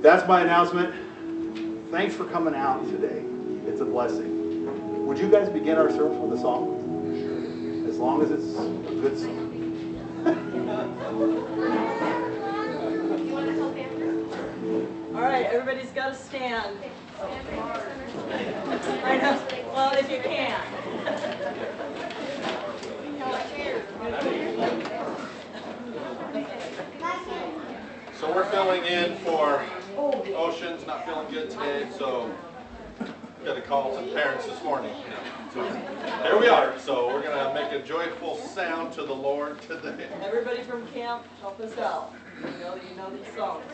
That's my announcement. Thanks for coming out today. It's a blessing. Would you guys begin our service with a song? As long as it's a good song. All right, everybody's got to stand. I know. Well, if you can. So we're filling in for Ocean's not feeling good today, so got a call to parents this morning. So here we are. So we're gonna make a joyful sound to the Lord today. Everybody from camp, help us out. You know, you know these songs.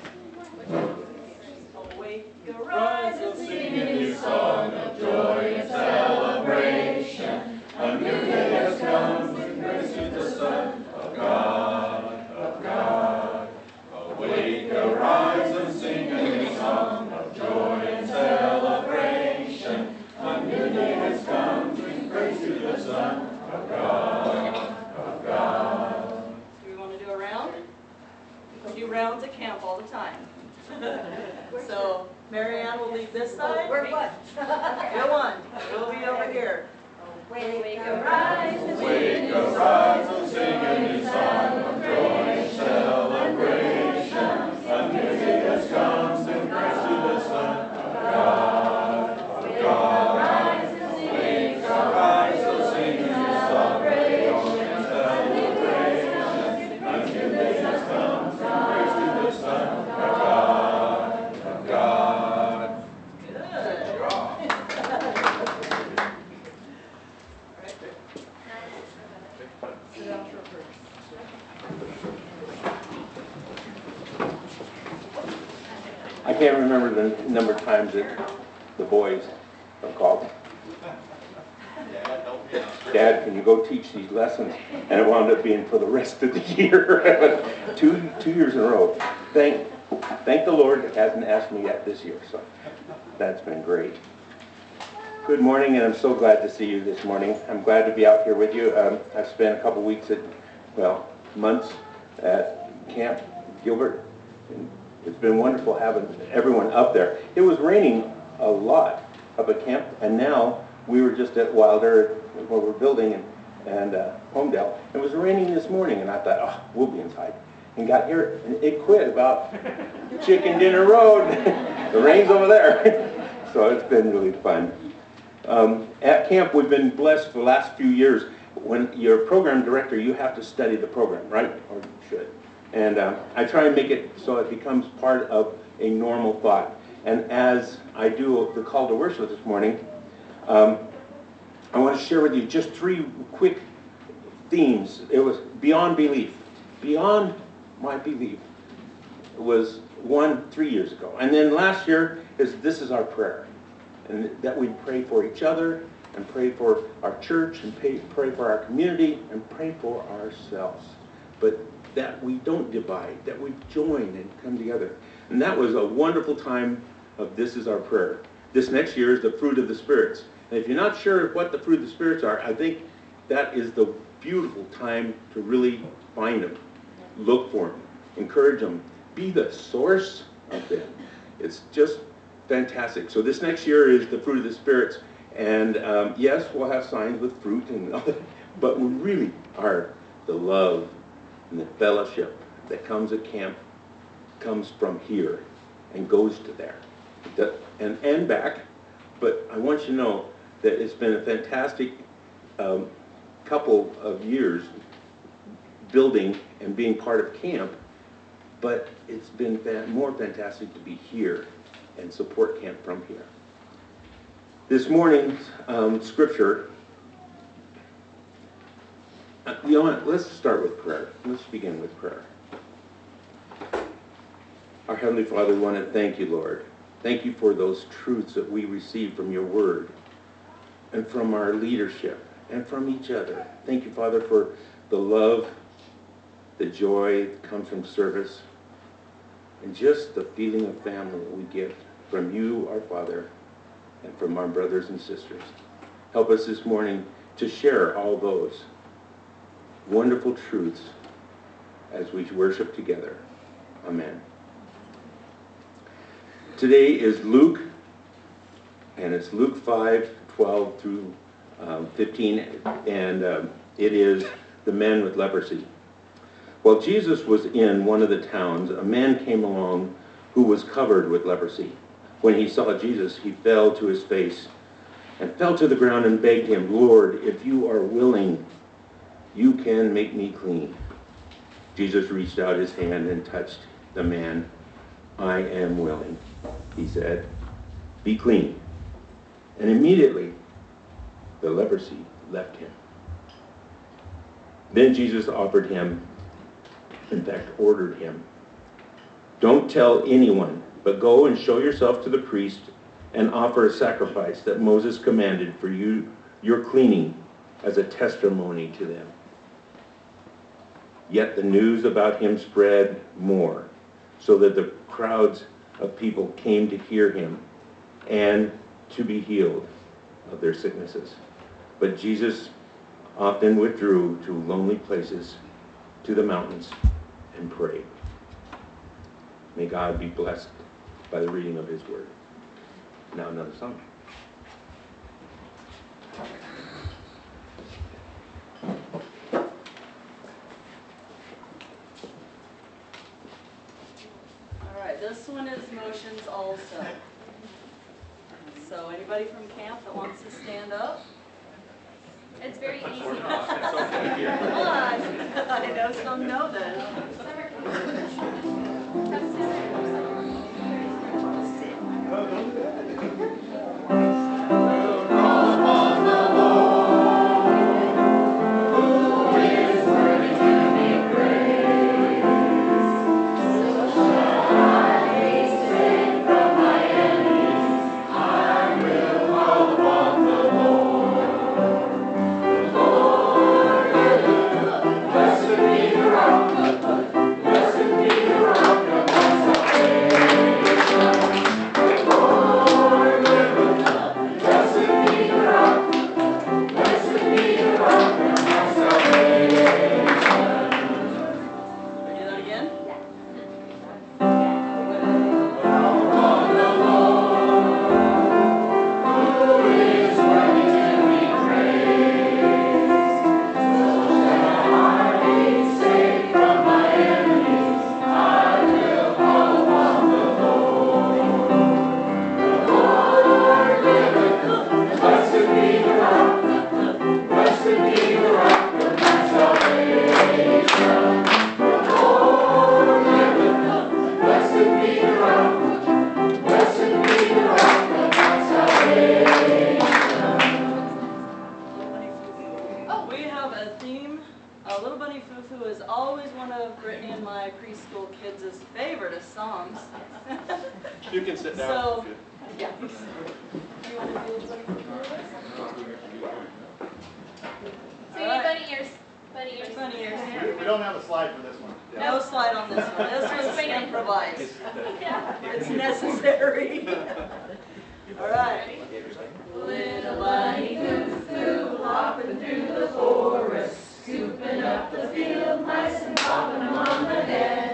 Awake, arise, and sing a new song of joy and celebration. A new day has come, with grace to the Son of God, of God. Awake, arise, God, God. Do we want to do a round? We do rounds at camp all the time. So Marianne will lead this side. We're what? You're one. We'll be over here. Wake, arise, Wake, arise, and sing a new song of joy and number of times that the boys have called, Dad, can you go teach these lessons? And it wound up being for the rest of the year, two, two years in a row. Thank, thank the Lord it hasn't asked me yet this year, so that's been great. Good morning, and I'm so glad to see you this morning. I'm glad to be out here with you. Um, I've spent a couple weeks at, well, months at Camp Gilbert. and It's been wonderful having everyone up there. It was raining a lot up at camp, and now we were just at Wilder, where we're building, and, and uh, Homedale. It was raining this morning, and I thought, oh, we'll be inside. And got here, and it quit about Chicken Dinner Road. the rain's over there. so it's been really fun. Um, at camp, we've been blessed for the last few years. When you're a program director, you have to study the program, right? Or you should. And um, I try and make it so it becomes part of a normal thought. And as I do the call to worship this morning, um, I want to share with you just three quick themes. It was beyond belief, beyond my belief. Was one three years ago, and then last year is this is our prayer, and that we pray for each other and pray for our church and pray, pray for our community and pray for ourselves, but that we don't divide, that we join and come together. And that was a wonderful time of this is our prayer. This next year is the fruit of the spirits. And if you're not sure what the fruit of the spirits are, I think that is the beautiful time to really find them, look for them, encourage them, be the source of them. It's just fantastic. So this next year is the fruit of the spirits, and um, yes, we'll have signs with fruit and other, but we really are the love and the fellowship that comes at camp comes from here and goes to there, and and back. But I want you to know that it's been a fantastic um, couple of years building and being part of camp, but it's been more fantastic to be here and support camp from here. This morning's um, scripture, you know what, let's start with prayer. Let's begin with prayer. Our Heavenly Father, we want to thank you, Lord. Thank you for those truths that we receive from your word and from our leadership and from each other. Thank you, Father, for the love, the joy that comes from service, and just the feeling of family that we get from you, our Father, and from our brothers and sisters. Help us this morning to share all those wonderful truths as we worship together. Amen. Today is Luke, and it's Luke 5, 12 through um, 15, and um, it is the men with leprosy. While Jesus was in one of the towns, a man came along who was covered with leprosy. When he saw Jesus, he fell to his face and fell to the ground and begged him, Lord, if you are willing, you can make me clean. Jesus reached out his hand and touched the man. I am willing, he said. Be clean. And immediately the leprosy left him. Then Jesus offered him, in fact, ordered him, Don't tell anyone, but go and show yourself to the priest and offer a sacrifice that Moses commanded for you, your cleaning, as a testimony to them. Yet the news about him spread more, so that the crowds of people came to hear him and to be healed of their sicknesses. But Jesus often withdrew to lonely places, to the mountains, and prayed. May God be blessed by the reading of his word. Now another song. All right, this one is motions also. So anybody from camp that wants to stand up? It's very easy. Come on. I know some know this. Improvised. It's necessary. All right. Little bunny hopping through the forest, scooping up the field mice and popping them on the head.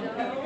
Yeah.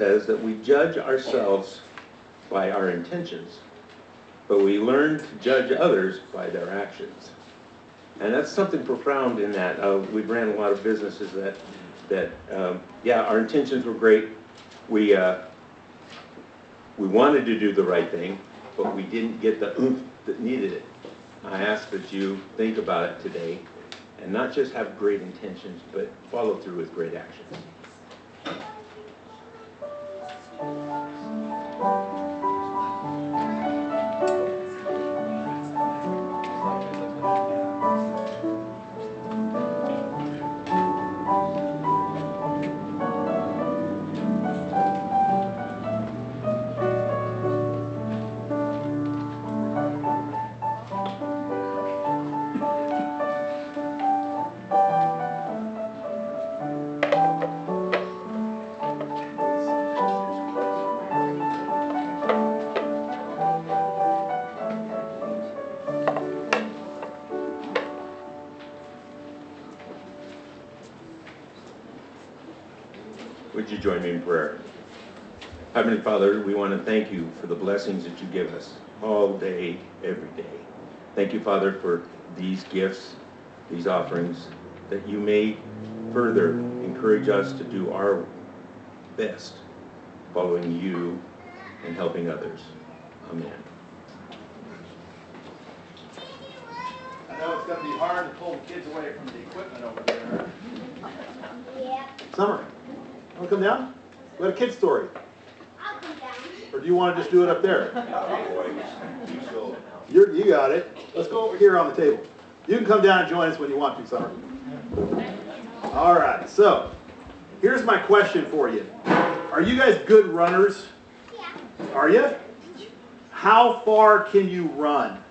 Says that we judge ourselves by our intentions, but we learn to judge others by their actions. And that's something profound in that. Uh, we ran a lot of businesses that, that, um, yeah, our intentions were great. We, uh, we wanted to do the right thing, but we didn't get the oomph that needed it. I ask that you think about it today and not just have great intentions, but follow through with great actions. Thank you. Join me in prayer? Heavenly Father, we want to thank you for the blessings that you give us all day, every day. Thank you, Father, for these gifts, these offerings, that you may further encourage us to do our best following you and helping others. Amen. I know it's gonna be hard to pull the kids away from the equipment over there. Yeah, Summer, wanna come down? We got a kid story, I'll come down. or do you wanna just do it up there? Oh, You're, you got it. Let's go over here on the table. You can come down and join us when you want to, Summer. All right, so, here's my question for you. Are you guys good runners? Yeah. Are you? How far can you run?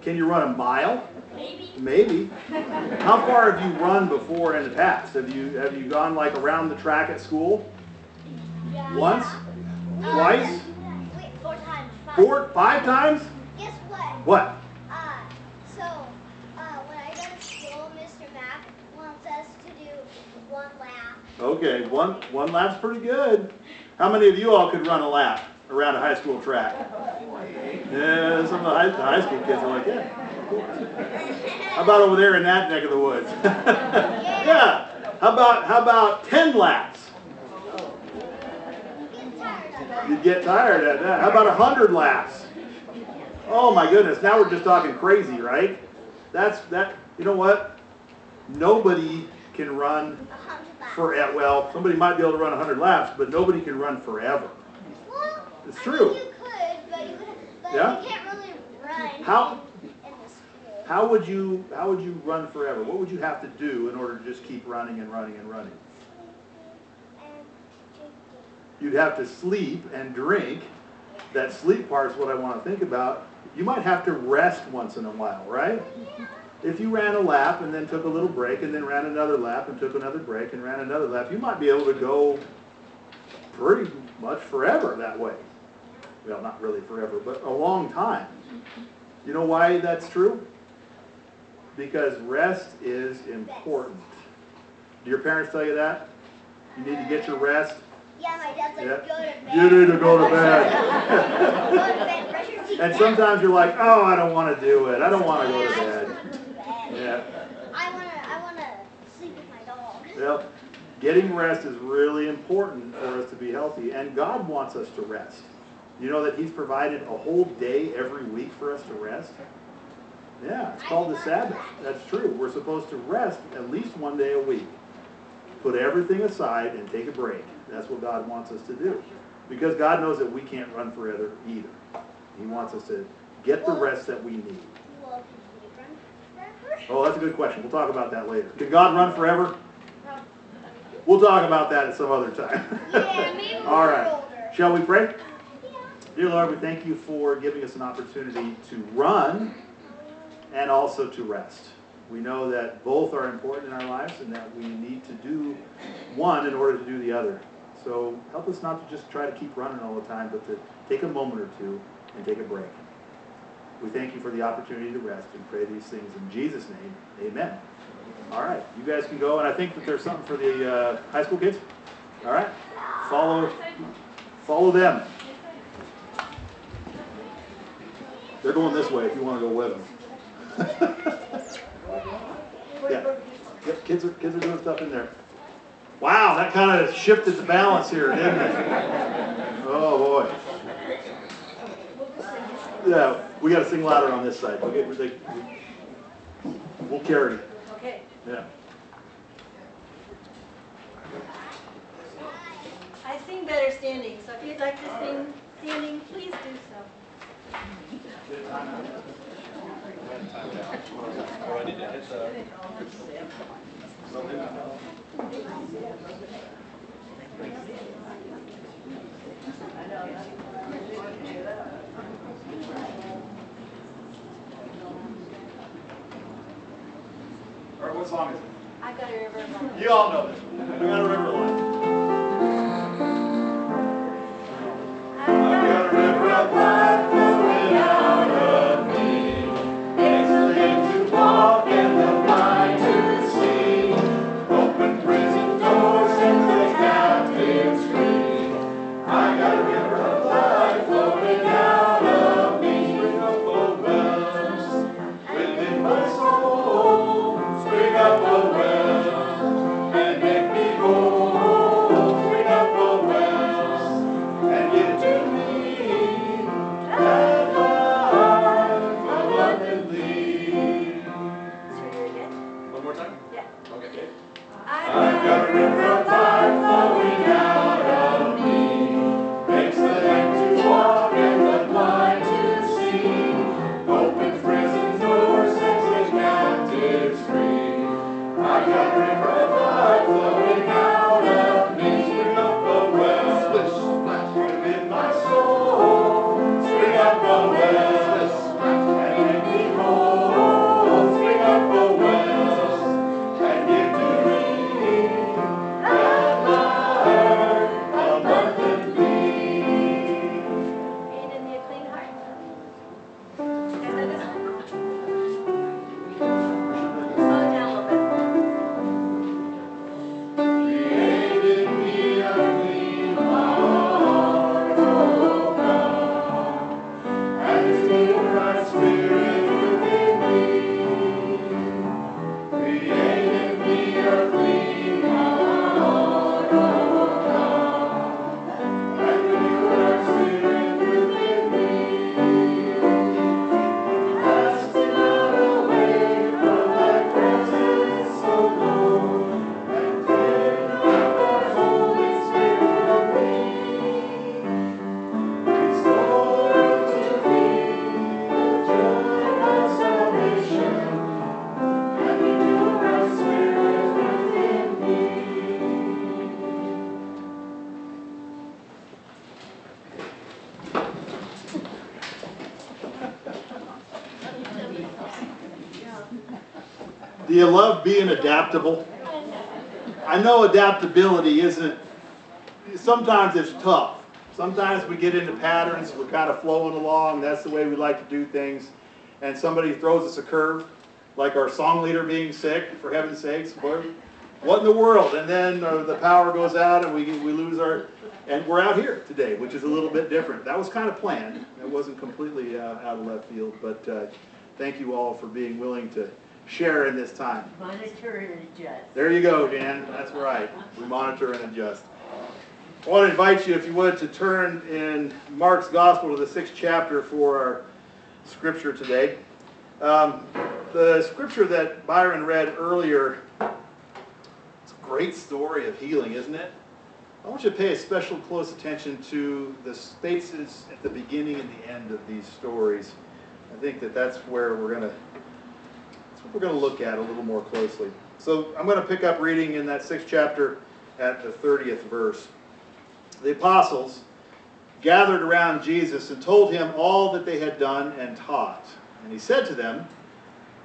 Can you run a mile? Maybe. Maybe. How far have you run before in the past? Have you have you gone like around the track at school? Yeah. Once? Uh, Twice? Wait, four times. Five. Four? Five times? Guess what? What? Uh, so, uh, when I go to school, Mr. Mack wants us to do one lap. Okay, one, one lap's pretty good. How many of you all could run a lap around a high school track? Yeah, some of the high, the high school kids are like, yeah. How about over there in that neck of the woods? yeah. How about how about ten laps? Get tired of it. You'd get tired at that. How about a hundred laps? Oh my goodness! Now we're just talking crazy, right? That's that. You know what? Nobody can run A hundred laps. for eh, well. Somebody might be able to run a hundred laps, but nobody can run forever. Well, It's I true. mean, you could, but you, but Yeah? you can't really run How- in the school. How would you how would you run forever? What would you have to do in order to just keep running and running and running? You'd have to sleep and drink. That sleep part is what I want to think about. You might have to rest once in a while, right? If you ran a lap and then took a little break and then ran another lap and took another break and ran another lap, you might be able to go pretty much forever that way. Well, not really forever, but a long time. You know why that's true? Because rest is important. Do your parents tell you that? You need to get your rest? Yeah, my dad's like, Yeah. go to bed. You need to go to bed. go to bed, brush your teeth. And sometimes you're like, oh, I don't want to do it. I don't want to go to bed. wanna go to bed. Yeah. I wanna, I wanna sleep with my dog. Well, getting rest is really important for us to be healthy, and God wants us to rest. You know that He's provided a whole day every week for us to rest? Yeah, it's called the Sabbath. That's true. We're supposed to rest at least one day a week. Put everything aside and take a break. That's what God wants us to do. Because God knows that we can't run forever either. He wants us to get the rest that we need. Well, can we run forever? Oh, that's a good question. We'll talk about that later. Can God run forever? We'll talk about that at some other time. Yeah, maybe when All right. Shall we pray? Dear Lord, we thank you for giving us an opportunity to run and also to rest. We know that both are important in our lives and that we need to do one in order to do the other. So help us not to just try to keep running all the time, but to take a moment or two and take a break. We thank you for the opportunity to rest and pray these things in Jesus' name. Amen. All right, you guys can go, and I think that there's something for the uh, high school kids. All right, follow, follow them. They're going this way if you want to go with them. Yeah. Yep, kids are kids are doing stuff in there. Wow, that kind of shifted the balance here, didn't it? Oh boy. Yeah, we got to sing louder on this side. We'll, get, they, we'll carry. it. Okay. Yeah. I sing better standing, so if you'd like to sing standing, please do so. All right, what song is it? I got a river. You all know this. We got to remember you love being adaptable? I know adaptability isn't, sometimes it's tough. Sometimes we get into patterns, we're kind of flowing along, that's the way we like to do things. And somebody throws us a curve, like our song leader being sick, for heaven's sakes, what in the world? And then uh, the power goes out and we, we lose our, and we're out here today, which is a little bit different. That was kind of planned. It wasn't completely uh, out of left field, but uh, thank you all for being willing to share in this time. Monitor and adjust. There you go, Dan. That's right. We monitor and adjust. I want to invite you, if you would, to turn in Mark's Gospel to the sixth chapter for our scripture today. Um, the scripture that Byron read earlier, it's a great story of healing, isn't it? I want you to pay a special close attention to the spaces at the beginning and the end of these stories. I think that that's where we're going to we're going to look at a little more closely. So I'm going to pick up reading in that sixth chapter at the 30th verse. The apostles gathered around Jesus and told him all that they had done and taught. And he said to them,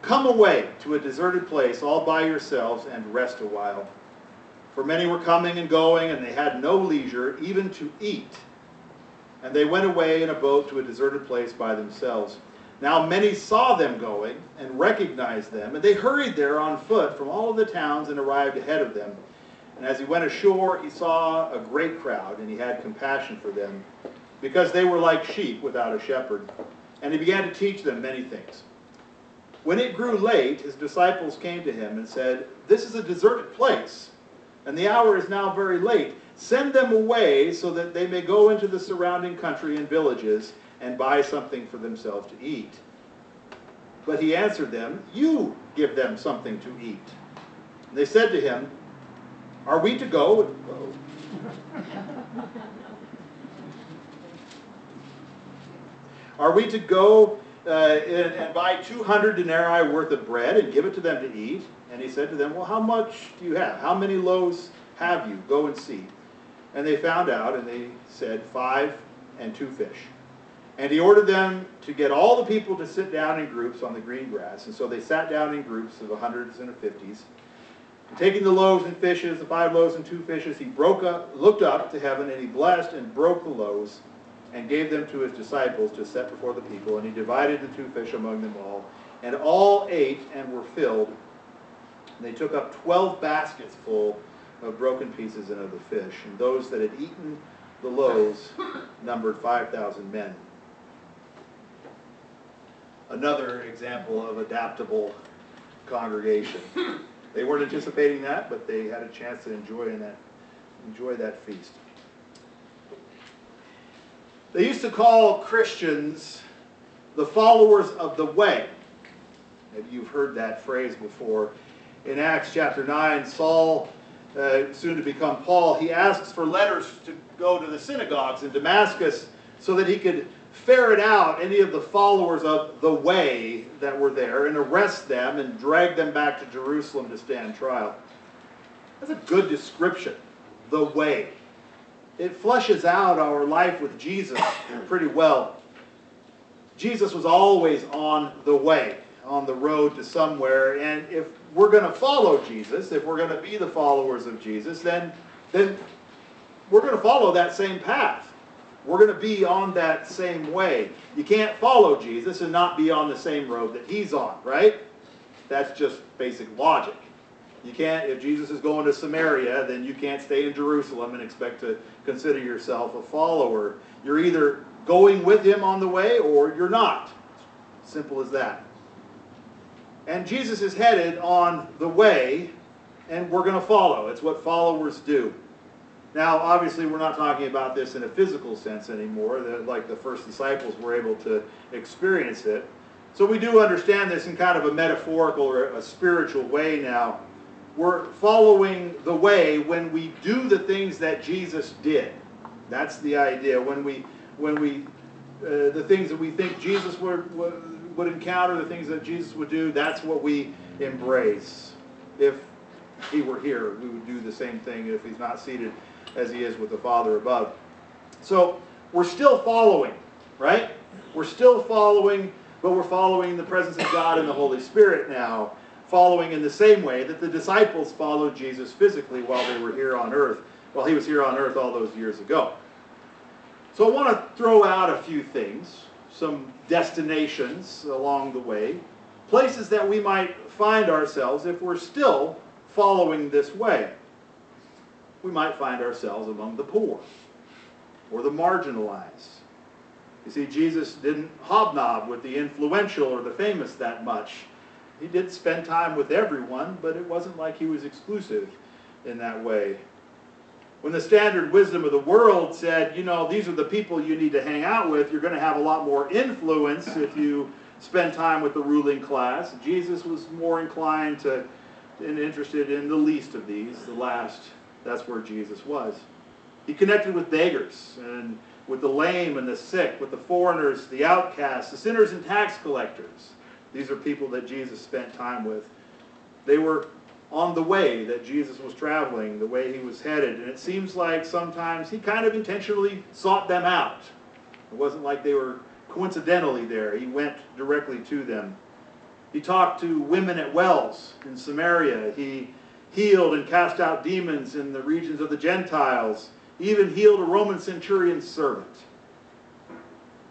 Come away to a deserted place all by yourselves and rest a while. For many were coming and going, and they had no leisure even to eat. And they went away in a boat to a deserted place by themselves. Now many saw them going and recognized them, and they hurried there on foot from all of the towns and arrived ahead of them. And as he went ashore, he saw a great crowd, and he had compassion for them, because they were like sheep without a shepherd. And he began to teach them many things. When it grew late, his disciples came to him and said, This is a deserted place, and the hour is now very late. Send them away so that they may go into the surrounding country and villages and buy something for themselves to eat. But he answered them, You give them something to eat. And they said to him, Are we to go? Are we to go uh, and, and buy 200 denarii worth of bread and give it to them to eat? And he said to them, Well, how much do you have? How many loaves have you? Go and see. And they found out, and they said, Five and two fish. And he ordered them to get all the people to sit down in groups on the green grass. And so they sat down in groups of hundreds and fifties. And taking the loaves and fishes, the five loaves and two fishes, he broke up, looked up to heaven, and he blessed and broke the loaves and gave them to his disciples to set before the people. And he divided the two fish among them all. And all ate and were filled. And they took up twelve baskets full of broken pieces and of the fish. And those that had eaten the loaves numbered 5,000 men another example of adaptable congregation. They weren't anticipating that, but they had a chance to enjoy that enjoy that feast. They used to call Christians the followers of the way. Maybe you've heard that phrase before. In Acts chapter 9, Saul, uh, soon to become Paul, he asks for letters to go to the synagogues in Damascus so that he could ferret out any of the followers of the way that were there and arrest them and drag them back to Jerusalem to stand trial. That's a good description, the way. It fleshes out our life with Jesus pretty well. Jesus was always on the way, on the road to somewhere, and if we're going to follow Jesus, if we're going to be the followers of Jesus, then, then we're going to follow that same path. We're going to be on that same way. You can't follow Jesus and not be on the same road that he's on, right? That's just basic logic. You can't, if Jesus is going to Samaria, then you can't stay in Jerusalem and expect to consider yourself a follower. You're either going with him on the way or you're not. Simple as that. And Jesus is headed on the way, and we're going to follow. It's what followers do. Now, obviously, we're not talking about this in a physical sense anymore, that like the first disciples were able to experience it. So we do understand this in kind of a metaphorical or a spiritual way now. We're following the way when we do the things that Jesus did. That's the idea. When we, when we, uh, the things that we think Jesus would, would, would encounter, the things that Jesus would do, that's what we embrace. If he were here, we would do the same thing if he's not seated as he is with the Father above. So we're still following, right? We're still following, but we're following the presence of God and the Holy Spirit now. following in the same way that the disciples followed Jesus physically while they were here on earth, while he was here on earth all those years ago. So I want to throw out a few things, some destinations along the way, places that we might find ourselves if we're still following this way. We might find ourselves among the poor or the marginalized. You see, Jesus didn't hobnob with the influential or the famous that much. He did spend time with everyone, but it wasn't like he was exclusive in that way. When the standard wisdom of the world said, you know, these are the people you need to hang out with, you're going to have a lot more influence if you spend time with the ruling class. Jesus was more inclined to and interested in the least of these, the last. That's where Jesus was. He connected with beggars and with the lame and the sick, with the foreigners, the outcasts, the sinners and tax collectors. These are people that Jesus spent time with. They were on the way that Jesus was traveling, the way he was headed. And it seems like sometimes he kind of intentionally sought them out. It wasn't like they were coincidentally there. He went directly to them. He talked to women at wells in Samaria. He healed and cast out demons in the regions of the Gentiles. Even healed a Roman centurion's servant.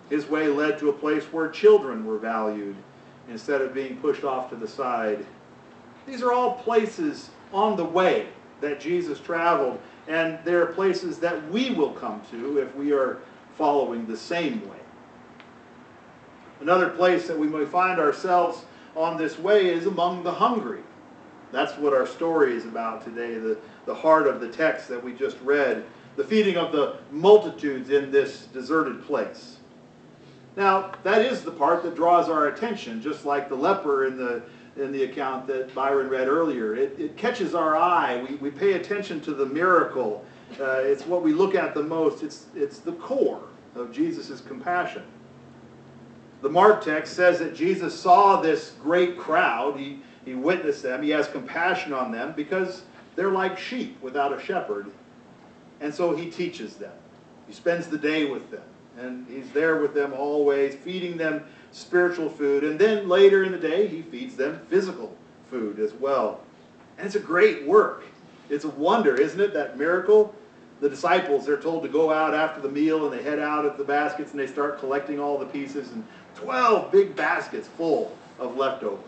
His way led to a place where children were valued instead of being pushed off to the side. These are all places on the way that Jesus traveled, and they're places that we will come to if we are following the same way. Another place that we may find ourselves on this way is among the hungry. That's what our story is about today, the, the heart of the text that we just read, the feeding of the multitudes in this deserted place. Now, that is the part that draws our attention, just like the leper in the, in the account that Byron read earlier. It, it catches our eye. We, we pay attention to the miracle. Uh, it's what we look at the most. It's, it's the core of Jesus' compassion. The Mark text says that Jesus saw this great crowd. He, he witnessed them. He has compassion on them because they're like sheep without a shepherd. And so he teaches them. He spends the day with them. And he's there with them always, feeding them spiritual food. And then later in the day, he feeds them physical food as well. And it's a great work. It's a wonder, isn't it? That miracle. The disciples, they're told to go out after the meal and they head out at the baskets and they start collecting all the pieces. And 12 big baskets full of leftovers.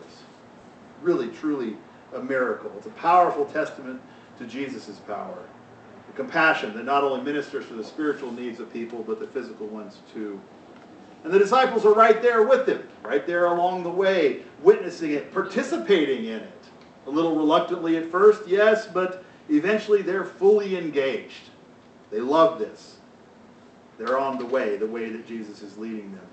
Really, truly a miracle. It's a powerful testament to Jesus' power The compassion that not only ministers to the spiritual needs of people, but the physical ones too. And the disciples are right there with him, right there along the way, witnessing it, participating in it. A little reluctantly at first, yes, but eventually they're fully engaged. They love this. They're on the way, the way that Jesus is leading them.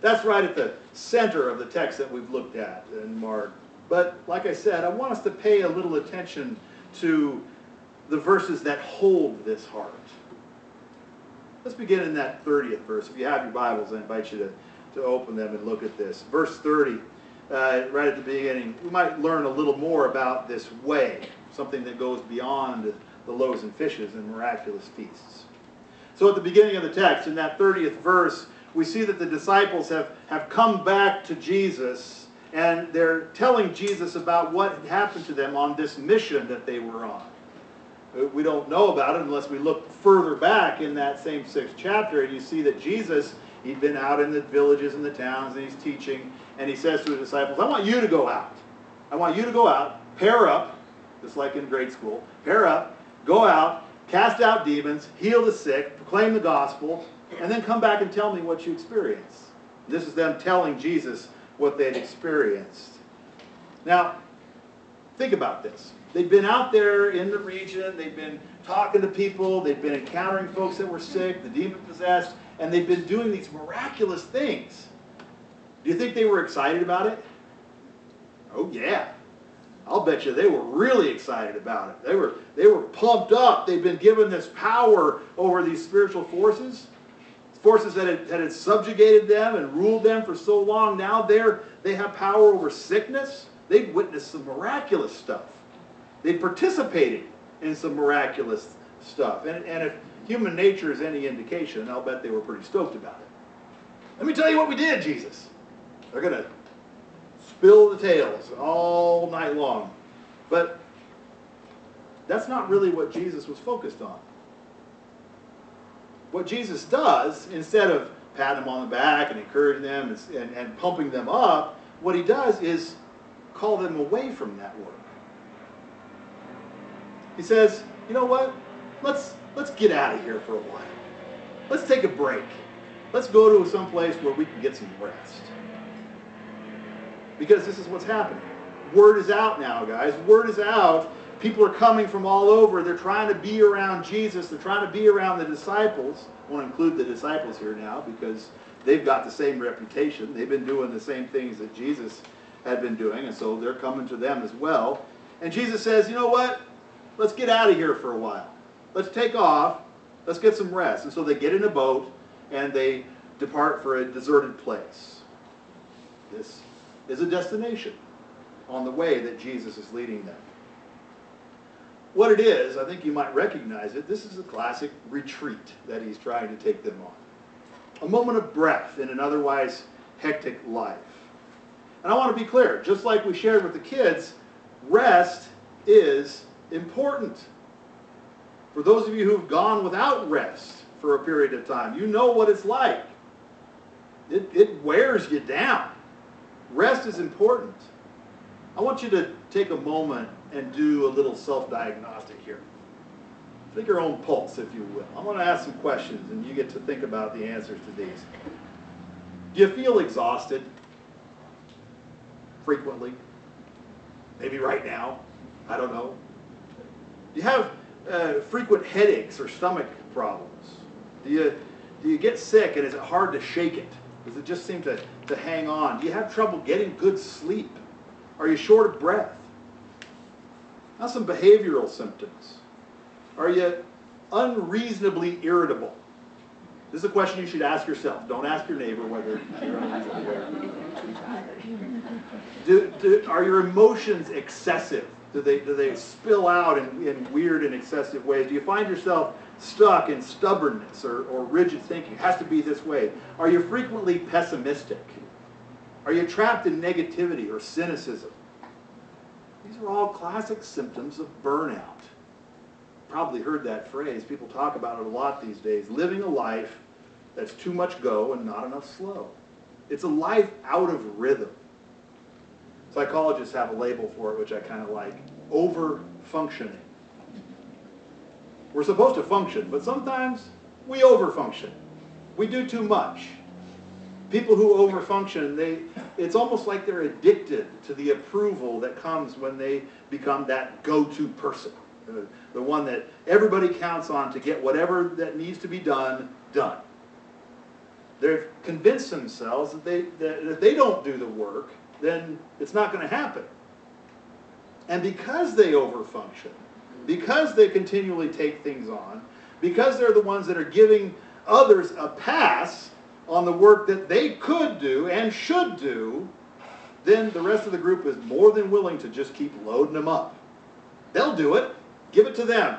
That's right at the center of the text that we've looked at in Mark. But like I said, I want us to pay a little attention to the verses that hold this heart. Let's begin in that 30th verse. If you have your Bibles, I invite you to, to open them and look at this. Verse 30, uh, right at the beginning, we might learn a little more about this way, something that goes beyond the loaves and fishes and miraculous feasts. So at the beginning of the text, in that 30th verse, we see that the disciples have, have come back to Jesus and they're telling Jesus about what happened to them on this mission that they were on. Uh, we don't know about it unless we look further back in that same sixth chapter and you see that Jesus, he'd been out in the villages and the towns and he's teaching and he says to the disciples, I want you to go out. I want you to go out, pair up, just like in grade school, pair up, go out, cast out demons, heal the sick, proclaim the gospel, and then come back and tell me what you experienced. This is them telling Jesus what they'd experienced. Now, think about this. They'd been out there in the region, they'd been talking to people, they'd been encountering folks that were sick, the demon possessed, and they'd been doing these miraculous things. Do you think they were excited about it? Oh, yeah. I'll bet you they were really excited about it. They were, they were pumped up. They'd been given this power over these spiritual forces, forces that had, that had subjugated them and ruled them for so long. Now they're, they have power over sickness. They've witnessed some miraculous stuff. They participated in some miraculous stuff. And, and if human nature is any indication, I'll bet they were pretty stoked about it. Let me tell you what we did, Jesus. They're going to spill the tales all night long. But that's not really what Jesus was focused on. What Jesus does, instead of patting them on the back and encouraging them and, and, and pumping them up, what he does is call them away from that work. He says, you know what? Let's, let's get out of here for a while. Let's take a break. Let's go to some place where we can get some rest. Because this is what's happening. Word is out now, guys. Word is out. People are coming from all over. They're trying to be around Jesus. They're trying to be around the disciples. I want to include the disciples here now because they've got the same reputation. They've been doing the same things that Jesus had been doing, and so they're coming to them as well. And Jesus says, you know what? Let's get out of here for a while. Let's take off. Let's get some rest. And so they get in a boat and they depart for a deserted place. This is a destination on the way that Jesus is leading them. What it is, I think you might recognize it, this is a classic retreat that he's trying to take them on. A moment of breath in an otherwise hectic life. And I want to be clear, just like we shared with the kids, rest is important. For those of you who've gone without rest for a period of time, you know what it's like. It, it wears you down. Rest is important. I want you to take a moment and do a little self-diagnostic here. Take your own pulse, if you will. I'm going to ask some questions, and you get to think about the answers to these. Do you feel exhausted? Frequently? Maybe right now? I don't know. Do you have uh, frequent headaches or stomach problems? Do you, do you get sick and is it hard to shake it? Does it just seem to, to hang on? Do you have trouble getting good sleep? Are you short of breath? Now some behavioral symptoms. Are you unreasonably irritable? This is a question you should ask yourself. Don't ask your neighbor whether you're unreasonably irritable. Do, do, are your emotions excessive? Do they, do they spill out in, in weird and excessive ways? Do you find yourself stuck in stubbornness or, or rigid thinking? It has to be this way. Are you frequently pessimistic? Are you trapped in negativity or cynicism? These are all classic symptoms of burnout. Probably heard that phrase. People talk about it a lot these days. Living a life that's too much go and not enough slow. It's a life out of rhythm. Psychologists have a label for it, which I kind of like. Over-functioning. We're supposed to function, but sometimes we over-function. We do too much. People who over-function, they, it's almost like they're addicted to the approval that comes when they become that go-to person. The, the one that everybody counts on to get whatever that needs to be done, done. They've convinced themselves that, they, that if they don't do the work, then it's not going to happen. And because they overfunction, because they continually take things on, because they're the ones that are giving others a pass on the work that they could do and should do, then the rest of the group is more than willing to just keep loading them up. They'll do it. Give it to them.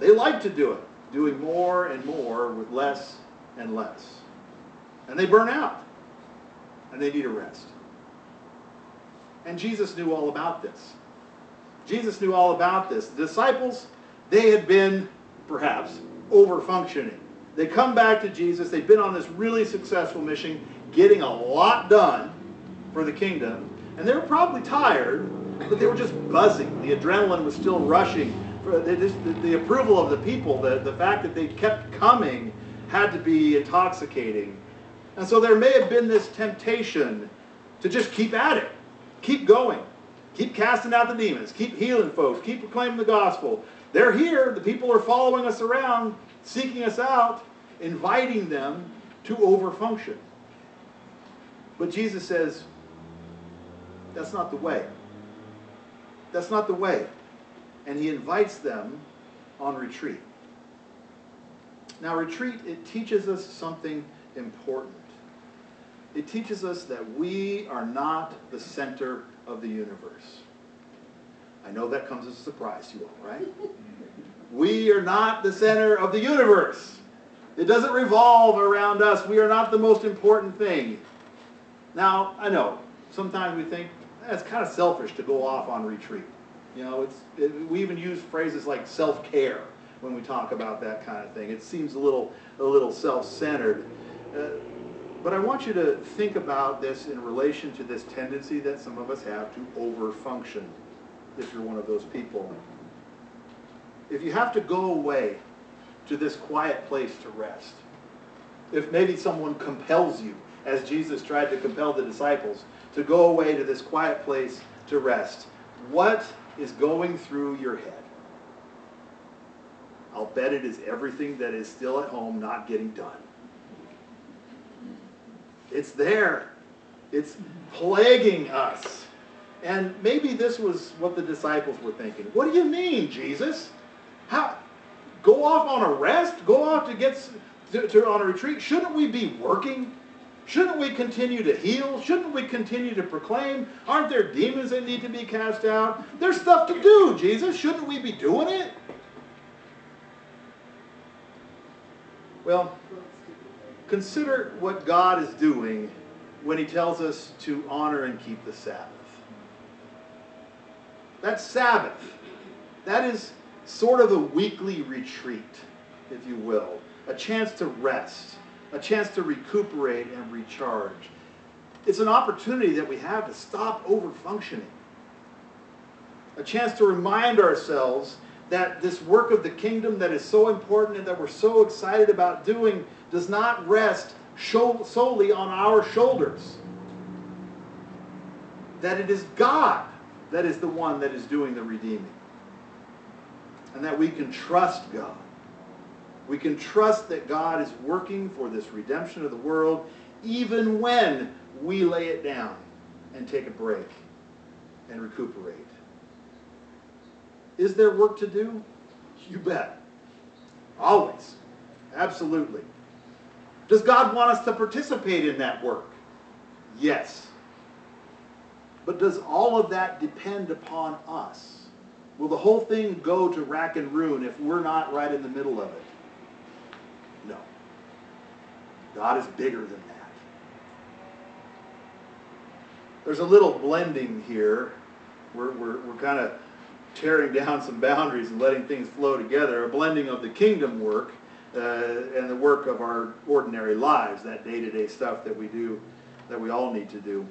They like to do it, doing more and more with less and less. And they burn out. And they need a rest. And Jesus knew all about this. Jesus knew all about this. The disciples, they had been, perhaps, over-functioning. They come back to Jesus. They've been on this really successful mission, getting a lot done for the kingdom. And they were probably tired, but they were just buzzing. The adrenaline was still rushing. The, the approval of the people, the, the fact that they kept coming, had to be intoxicating. And so there may have been this temptation to just keep at it. Keep going. Keep casting out the demons. Keep healing folks. Keep proclaiming the gospel. They're here. The people are following us around, seeking us out, inviting them to overfunction. But Jesus says, that's not the way. That's not the way. And he invites them on retreat. Now, retreat, it teaches us something important. It teaches us that we are not the center of the universe. I know that comes as a surprise to you all, right? we are not the center of the universe. It doesn't revolve around us. We are not the most important thing. Now, I know, sometimes we think, that's kind of selfish to go off on retreat. You know, it's, it, we even use phrases like self-care when we talk about that kind of thing. It seems a little, a little self-centered. Uh, but I want you to think about this in relation to this tendency that some of us have to overfunction, if you're one of those people. If you have to go away to this quiet place to rest, if maybe someone compels you, as Jesus tried to compel the disciples, to go away to this quiet place to rest, what is going through your head? I'll bet it is everything that is still at home not getting done. It's there. It's plaguing us. And maybe this was what the disciples were thinking. What do you mean, Jesus? How go off on a rest? Go off to get to, to, on a retreat? Shouldn't we be working? Shouldn't we continue to heal? Shouldn't we continue to proclaim? Aren't there demons that need to be cast out? There's stuff to do, Jesus. Shouldn't we be doing it? Well, consider what God is doing when he tells us to honor and keep the Sabbath. That Sabbath, that is sort of a weekly retreat, if you will, a chance to rest, a chance to recuperate and recharge. It's an opportunity that we have to stop over functioning, a chance to remind ourselves that this work of the kingdom that is so important and that we're so excited about doing does not rest solely on our shoulders. That it is God that is the one that is doing the redeeming. And that we can trust God. We can trust that God is working for this redemption of the world even when we lay it down and take a break and recuperate. Is there work to do? You bet. Always. Absolutely. Does God want us to participate in that work? Yes. But does all of that depend upon us? Will the whole thing go to rack and ruin if we're not right in the middle of it? No. God is bigger than that. There's a little blending here. We're, we're, we're kind of tearing down some boundaries and letting things flow together, a blending of the kingdom work uh, and the work of our ordinary lives, that day-to-day stuff that we do, that we all need to do.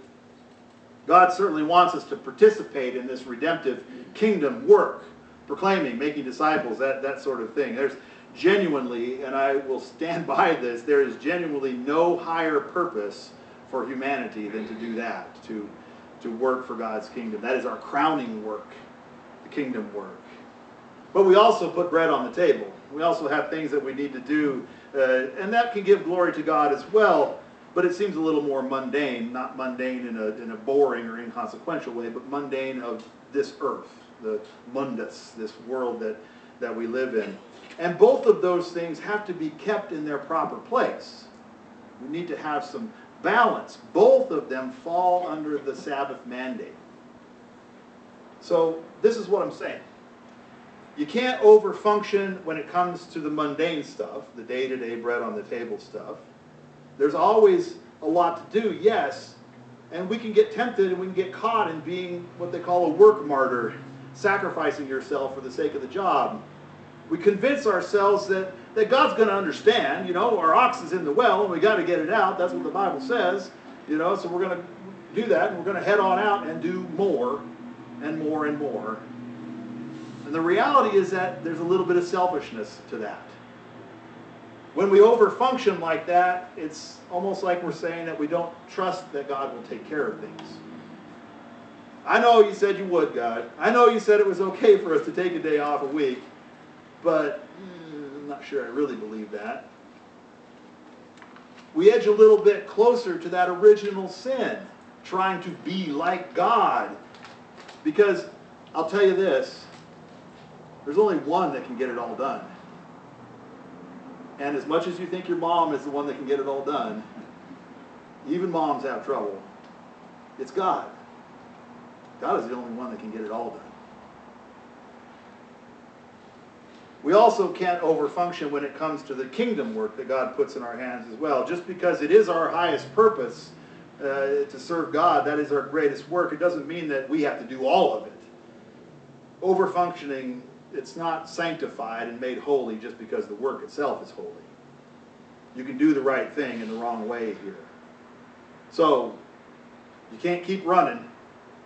God certainly wants us to participate in this redemptive kingdom work, proclaiming, making disciples, that, that sort of thing. There's genuinely, and I will stand by this, there is genuinely no higher purpose for humanity than to do that, to, to work for God's kingdom. That is our crowning work, the kingdom work. But we also put bread on the table. We also have things that we need to do, uh, and that can give glory to God as well, but it seems a little more mundane, not mundane in a, in a boring or inconsequential way, but mundane of this earth, the mundus, this world that, that we live in. And both of those things have to be kept in their proper place. We need to have some balance. Both of them fall under the Sabbath mandate. So this is what I'm saying. You can't overfunction when it comes to the mundane stuff, the day-to-day bread on the table stuff. There's always a lot to do, yes, and we can get tempted and we can get caught in being what they call a work martyr, sacrificing yourself for the sake of the job. We convince ourselves that, that God's going to understand, you know, our ox is in the well and we got to get it out. That's what the Bible says, you know, so we're going to do that and we're going to head on out and do more and more and more. And the reality is that there's a little bit of selfishness to that. When we overfunction like that, it's almost like we're saying that we don't trust that God will take care of things. I know you said you would, God. I know you said it was okay for us to take a day off a week, but mm, I'm not sure I really believe that. We edge a little bit closer to that original sin, trying to be like God. Because I'll tell you this, there's only one that can get it all done. And as much as you think your mom is the one that can get it all done, even moms have trouble. It's God. God is the only one that can get it all done. We also can't overfunction when it comes to the kingdom work that God puts in our hands as well. Just because it is our highest purpose, uh, to serve God. That is our greatest work. It doesn't mean that we have to do all of it. Overfunctioning, it's not sanctified and made holy just because the work itself is holy. You can do the right thing in the wrong way here. So, you can't keep running.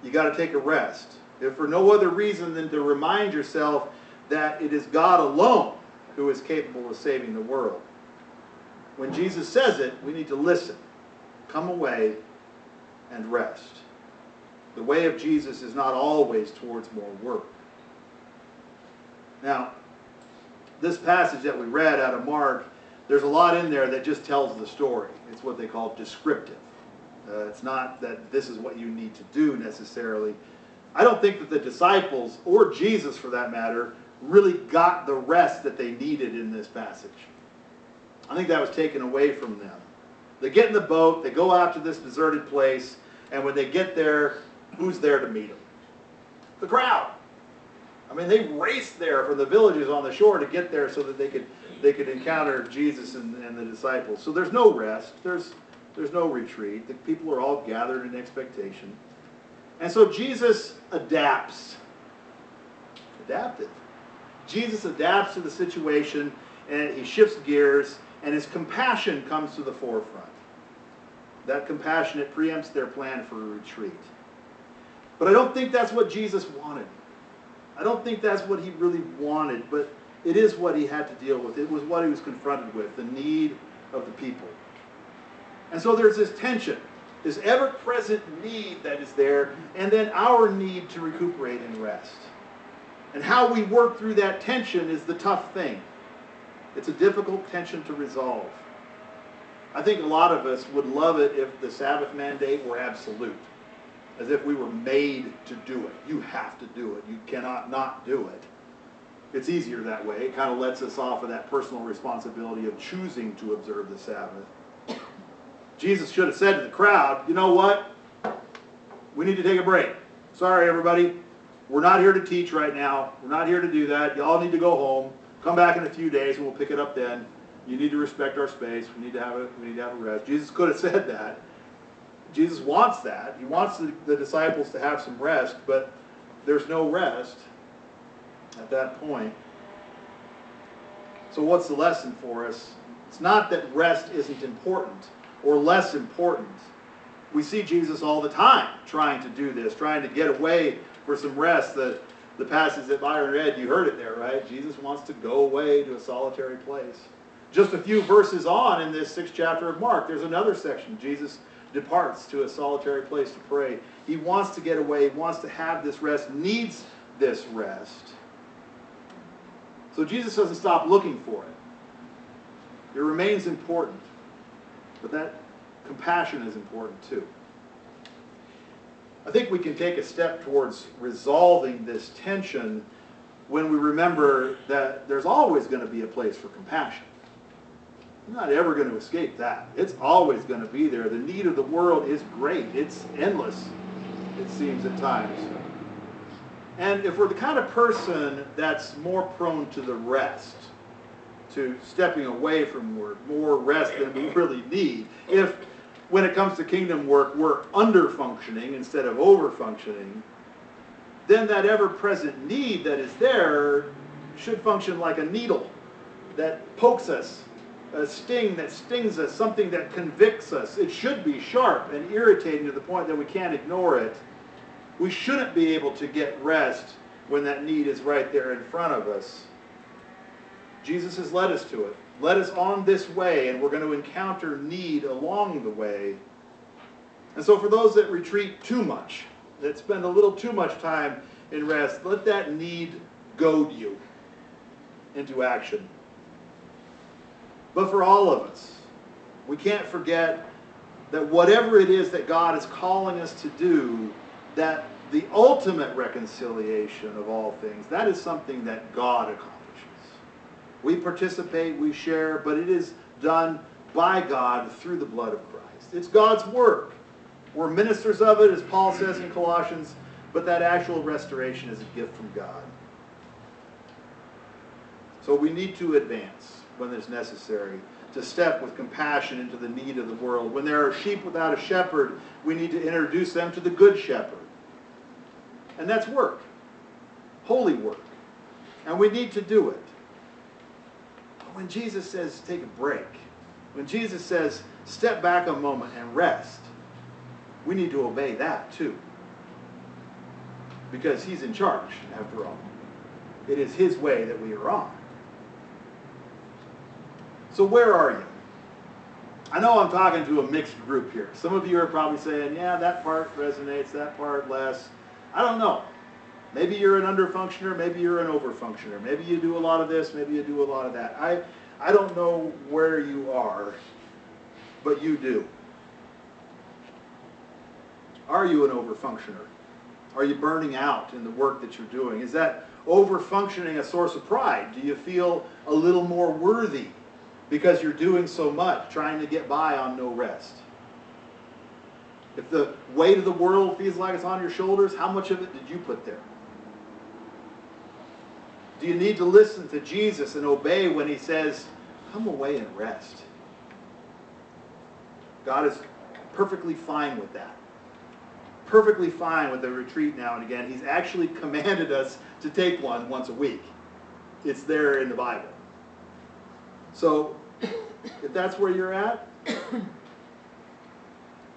You got to take a rest. If for no other reason than to remind yourself that it is God alone who is capable of saving the world. When Jesus says it, we need to listen, come away, and rest. The way of Jesus is not always towards more work. Now, this passage that we read out of Mark, there's a lot in there that just tells the story. It's what they call descriptive. Uh, it's not that this is what you need to do necessarily. I don't think that the disciples, or Jesus for that matter, really got the rest that they needed in this passage. I think that was taken away from them. They get in the boat, they go out to this deserted place, and when they get there, who's there to meet them? The crowd. I mean, they raced there from the villages on the shore to get there so that they could they could encounter Jesus and, and the disciples. So there's no rest. There's there's no retreat. The people are all gathered in expectation. And so Jesus adapts. Adapted. Jesus adapts to the situation and he shifts gears and his compassion comes to the forefront. That compassion, it preempts their plan for a retreat. But I don't think that's what Jesus wanted. I don't think that's what he really wanted, but it is what he had to deal with. It was what he was confronted with, the need of the people. And so there's this tension, this ever-present need that is there, and then our need to recuperate and rest. And how we work through that tension is the tough thing. It's a difficult tension to resolve. I think a lot of us would love it if the Sabbath mandate were absolute, as if we were made to do it. You have to do it. You cannot not do it. It's easier that way. It kind of lets us off of that personal responsibility of choosing to observe the Sabbath. Jesus should have said to the crowd, you know what? We need to take a break. Sorry, everybody. We're not here to teach right now. We're not here to do that. Y'all need to go home. Come back in a few days and we'll pick it up then. You need to respect our space. We need to have a, we need to have a rest. Jesus could have said that. Jesus wants that. He wants the, the disciples to have some rest, but there's no rest at that point. So what's the lesson for us? It's not that rest isn't important or less important. We see Jesus all the time trying to do this, trying to get away for some rest. The, the passage that Byron read, you heard it there, right? Jesus wants to go away to a solitary place. Just a few verses on in this sixth chapter of Mark, there's another section. Jesus departs to a solitary place to pray. He wants to get away, he wants to have this rest, needs this rest. So Jesus doesn't stop looking for it. It remains important. But that compassion is important too. I think we can take a step towards resolving this tension when we remember that there's always going to be a place for compassion. You're not ever going to escape that. It's always going to be there. The need of the world is great. It's endless, it seems at times. And if we're the kind of person that's more prone to the rest, to stepping away from work, more rest than we really need, if when it comes to kingdom work we're under functioning instead of over functioning, then that ever present need that is there should function like a needle that pokes us, a sting that stings us, something that convicts us. It should be sharp and irritating to the point that we can't ignore it. We shouldn't be able to get rest when that need is right there in front of us. Jesus has led us to it. Led us on this way, and we're going to encounter need along the way. And so, for those that retreat too much, that spend a little too much time in rest, let that need goad you into action. But for all of us, we can't forget that whatever it is that God is calling us to do, that the ultimate reconciliation of all things, that is something that God accomplishes. We participate, we share, but it is done by God through the blood of Christ. It's God's work. We're ministers of it, as Paul says in Colossians, but that actual restoration is a gift from God. So we need to advance when it's necessary. to step with compassion into the need of the world. When there are sheep without a shepherd, we need to introduce them to the good shepherd. And that's work, holy work. And we need to do it. But when Jesus says take a break, when Jesus says step back a moment and rest, we need to obey that too. Because he's in charge, after all. It is his way that we are on. So where are you? I know I'm talking to a mixed group here. Some of you are probably saying, yeah, that part resonates, that part less. I don't know. Maybe you're an underfunctioner, maybe you're an overfunctioner. Maybe you do a lot of this, maybe you do a lot of that. I, I don't know where you are, but you do. Are you an overfunctioner? Are you burning out in the work that you're doing? Is that overfunctioning a source of pride? Do you feel a little more worthy because you're doing so much, trying to get by on no rest? If the weight of the world feels like it's on your shoulders, how much of it did you put there? Do you need to listen to Jesus and obey when he says, come away and rest? God is perfectly fine with that. Perfectly fine with a retreat now and again. He's actually commanded us to take one once a week. It's there in the Bible. So, if that's where you're at,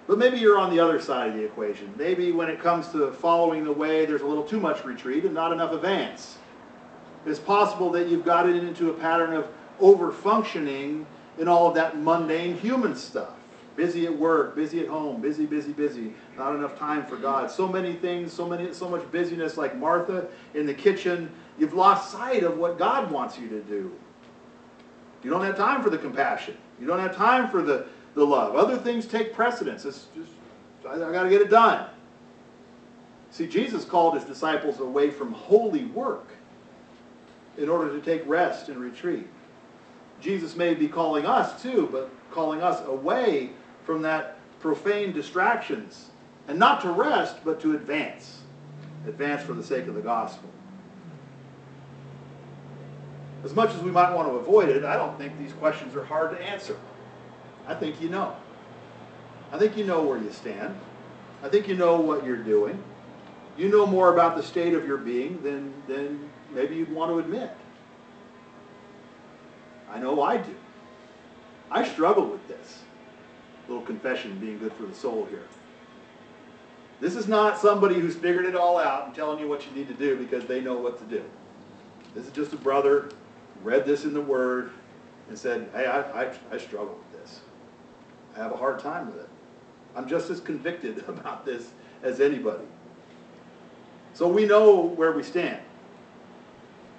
but maybe you're on the other side of the equation. Maybe when it comes to following the way, there's a little too much retreat and not enough advance. It's possible that you've gotten into a pattern of over-functioning in all of that mundane human stuff. Busy at work, busy at home, busy, busy, busy. Not enough time for God. So many things, so many, so much busyness like Martha in the kitchen. You've lost sight of what God wants you to do. You don't have time for the compassion. You don't have time for the, the love. Other things take precedence. It's just, I, I got to get it done. See, Jesus called his disciples away from holy work in order to take rest and retreat. Jesus may be calling us too, but calling us away from that profane distractions. And not to rest, but to advance. Advance for the sake of the gospel. As much as we might want to avoid it, I don't think these questions are hard to answer. I think you know. I think you know where you stand. I think you know what you're doing. You know more about the state of your being than, than maybe you'd want to admit. I know I do. I struggle with this. Little confession being good for the soul here. This is not somebody who's figured it all out and telling you what you need to do because they know what to do. This is just a brother read this in the Word and said, hey, I, I, I struggle with this. I have a hard time with it. I'm just as convicted about this as anybody. So we know where we stand.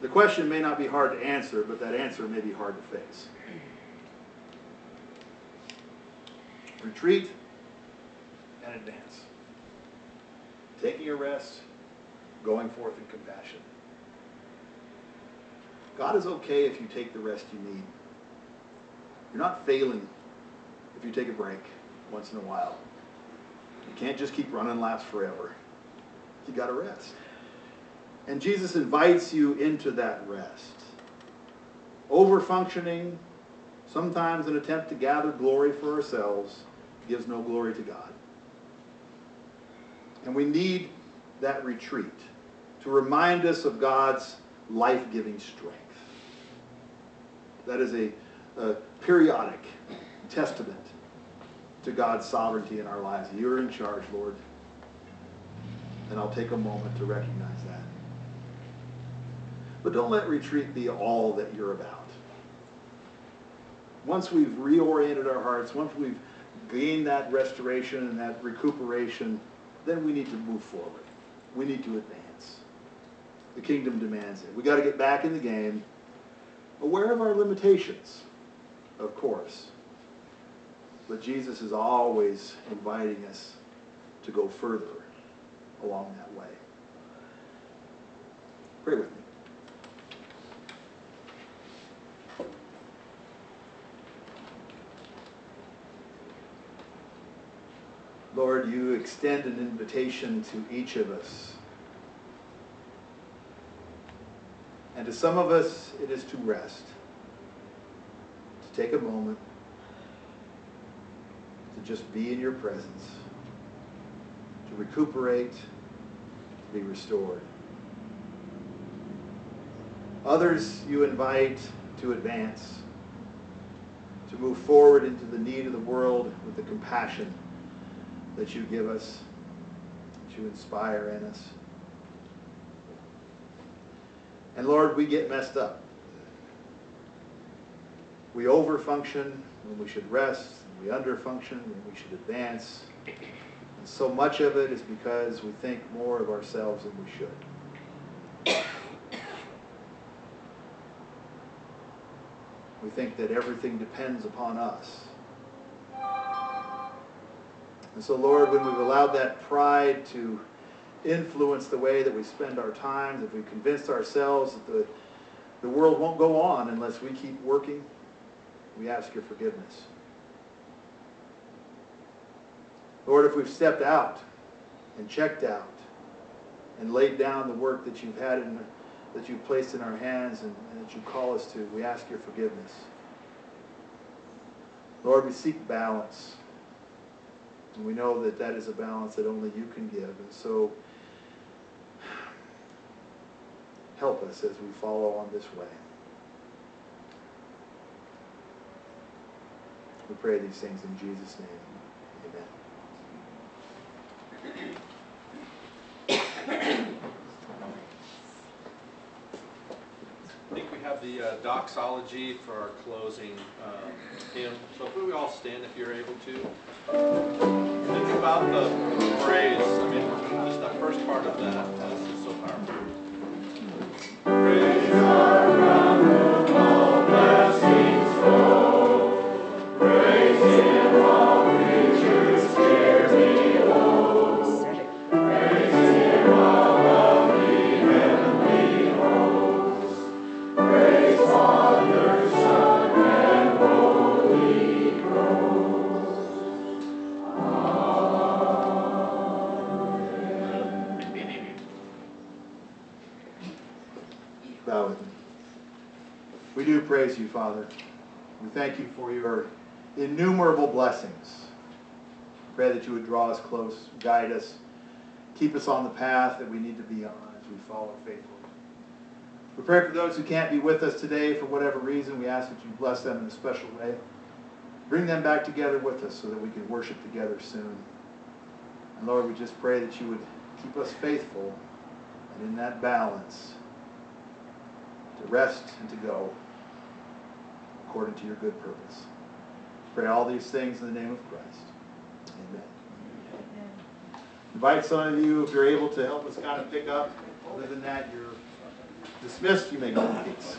The question may not be hard to answer, but that answer may be hard to face. Retreat and advance. Taking a rest, going forth in compassion. God is okay if you take the rest you need. You're not failing if you take a break once in a while. You can't just keep running laps forever. You got to rest. And Jesus invites you into that rest. Overfunctioning, sometimes an attempt to gather glory for ourselves, gives no glory to God. And we need that retreat to remind us of God's life-giving strength. That is a, a periodic testament to God's sovereignty in our lives. You're in charge, Lord. And I'll take a moment to recognize that. But don't let retreat be all that you're about. Once we've reoriented our hearts, once we've gained that restoration and that recuperation, then we need to move forward. We need to advance. The kingdom demands it. We got to get back in the game, aware of our limitations, of course. But Jesus is always inviting us to go further along that way. Pray with me. Lord, you extend an invitation to each of us. And to some of us, it is to rest, to take a moment to just be in your presence, to recuperate, to be restored. Others you invite to advance, to move forward into the need of the world with the compassion that you give us, that you inspire in us. And Lord, we get messed up. We overfunction when we should rest, we underfunction when we should advance. And so much of it is because we think more of ourselves than we should. We think that everything depends upon us. And so, Lord, when we've allowed that pride to influence the way that we spend our time, if we've convinced ourselves that the, the world won't go on unless we keep working, we ask your forgiveness. Lord, if we've stepped out and checked out and laid down the work that you've had in, that you've placed in our hands and, and that you call us to, we ask your forgiveness. Lord, we seek balance. And we know that that is a balance that only you can give. And so help us as we follow on this way. We pray these things in Jesus' name. Amen. I think we have the uh, doxology for our closing um, hymn. So if we all stand if you're able to. Think about the praise, I mean, just that first part of that, Father. We thank you for your innumerable blessings. Pray that you would draw us close, guide us, keep us on the path that we need to be on as we follow faithfully. We pray for those who can't be with us today for whatever reason. We ask that you bless them in a special way. Bring them back together with us so that we can worship together soon. And Lord, we just pray that you would keep us faithful and in that balance to rest and to go according to your good purpose. Pray all these things in the name of Christ. Amen. Invite some of you, if you're able, to help us kind of pick up. Other than that, you're dismissed. You may go in peace.